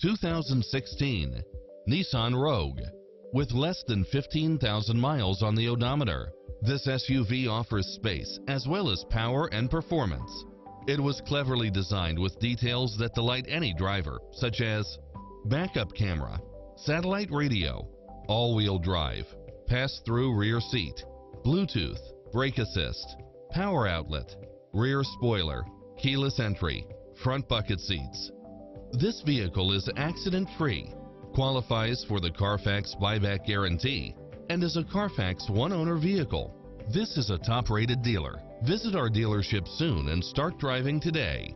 2016 Nissan Rogue. With less than 15,000 miles on the odometer, this SUV offers space as well as power and performance. It was cleverly designed with details that delight any driver, such as backup camera, satellite radio, all-wheel drive, pass-through rear seat, Bluetooth, brake assist, power outlet, rear spoiler, keyless entry, front bucket seats. This vehicle is accident-free, qualifies for the Carfax buyback guarantee, and is a Carfax one-owner vehicle. This is a top-rated dealer. Visit our dealership soon and start driving today.